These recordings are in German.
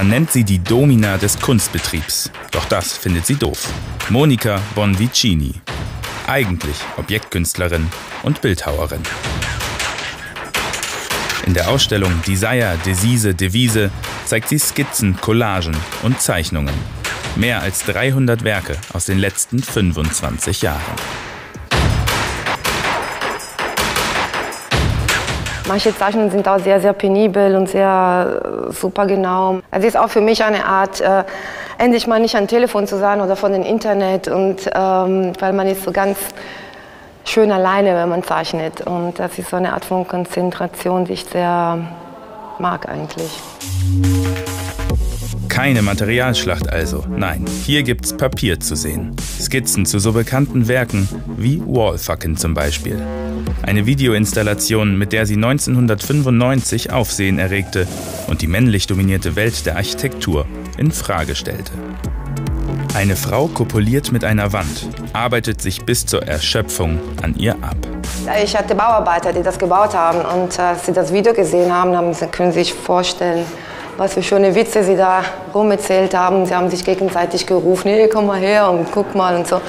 Man nennt sie die Domina des Kunstbetriebs. Doch das findet sie doof. Monica Bonvicini. Eigentlich Objektkünstlerin und Bildhauerin. In der Ausstellung Desire, Desise, Devise zeigt sie Skizzen, Collagen und Zeichnungen. Mehr als 300 Werke aus den letzten 25 Jahren. Manche Zeichnungen sind auch sehr, sehr penibel und sehr äh, super genau. Es ist auch für mich eine Art, äh, endlich mal nicht am Telefon zu sein oder von dem Internet, und, ähm, weil man ist so ganz schön alleine, wenn man zeichnet. Und das ist so eine Art von Konzentration, die ich sehr mag eigentlich. Keine Materialschlacht also. Nein, hier gibt's Papier zu sehen. Skizzen zu so bekannten Werken wie Wallfucken zum Beispiel. Eine Videoinstallation, mit der sie 1995 Aufsehen erregte und die männlich dominierte Welt der Architektur in Frage stellte. Eine Frau kopuliert mit einer Wand, arbeitet sich bis zur Erschöpfung an ihr ab. Ich hatte Bauarbeiter, die das gebaut haben und äh, als sie das Video gesehen haben, können sie sich vorstellen, was für schöne Witze sie da rumerzählt haben. Sie haben sich gegenseitig gerufen, hey, komm mal her und guck mal und so.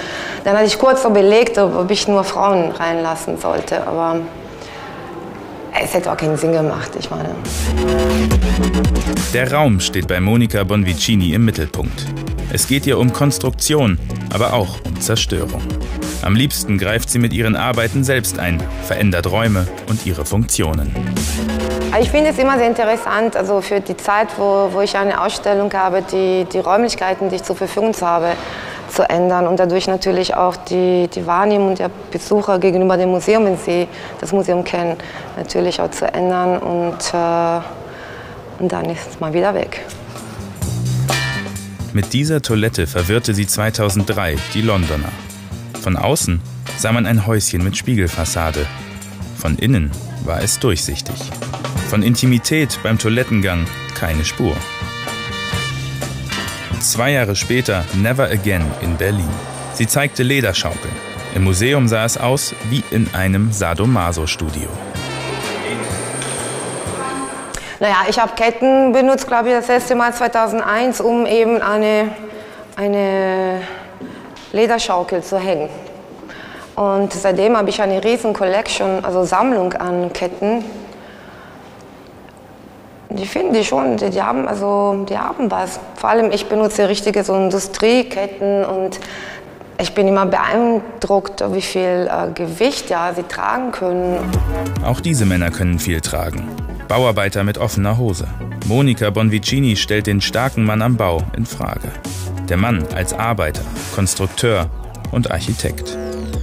Dann hatte ich kurz überlegt, ob ich nur Frauen reinlassen sollte, aber es hätte auch keinen Sinn gemacht, ich meine. Der Raum steht bei Monica Bonvicini im Mittelpunkt. Es geht ihr um Konstruktion, aber auch um Zerstörung. Am liebsten greift sie mit ihren Arbeiten selbst ein, verändert Räume und ihre Funktionen. Ich finde es immer sehr interessant, also für die Zeit, wo, wo ich eine Ausstellung habe, die, die Räumlichkeiten, die ich zur Verfügung habe, zu ändern und dadurch natürlich auch die, die Wahrnehmung der Besucher gegenüber dem Museum, wenn sie das Museum kennen, natürlich auch zu ändern und, äh, und dann ist es mal wieder weg. Mit dieser Toilette verwirrte sie 2003 die Londoner. Von außen sah man ein Häuschen mit Spiegelfassade. Von innen war es durchsichtig. Von Intimität beim Toilettengang keine Spur. Zwei Jahre später Never Again in Berlin. Sie zeigte Lederschaukeln. Im Museum sah es aus wie in einem Sadomaso-Studio. Naja, ich habe Ketten benutzt, glaube ich, das erste Mal 2001, um eben eine, eine Lederschaukel zu hängen. Und seitdem habe ich eine riesen Collection, also Sammlung an Ketten. Die finde ich schon, die, die, haben, also, die haben was. Vor allem ich benutze richtige so Industrieketten und ich bin immer beeindruckt, wie viel äh, Gewicht ja, sie tragen können. Auch diese Männer können viel tragen. Bauarbeiter mit offener Hose. Monica Bonvicini stellt den starken Mann am Bau in Frage. Der Mann als Arbeiter, Konstrukteur und Architekt.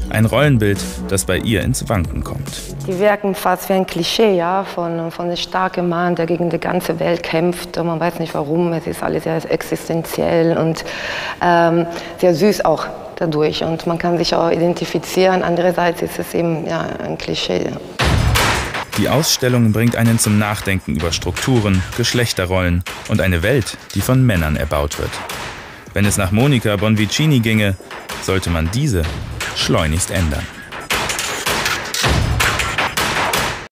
Ein Rollenbild, das bei ihr ins Wanken kommt. Die wirken fast wie ein Klischee ja, von, von einem starken Mann, der gegen die ganze Welt kämpft. Und man weiß nicht warum, es ist alles sehr existenziell und ähm, sehr süß auch dadurch. Und man kann sich auch identifizieren. Andererseits ist es eben ja, ein Klischee. Die Ausstellung bringt einen zum Nachdenken über Strukturen, Geschlechterrollen und eine Welt, die von Männern erbaut wird. Wenn es nach Monica Bonvicini ginge, sollte man diese schleunigst ändern.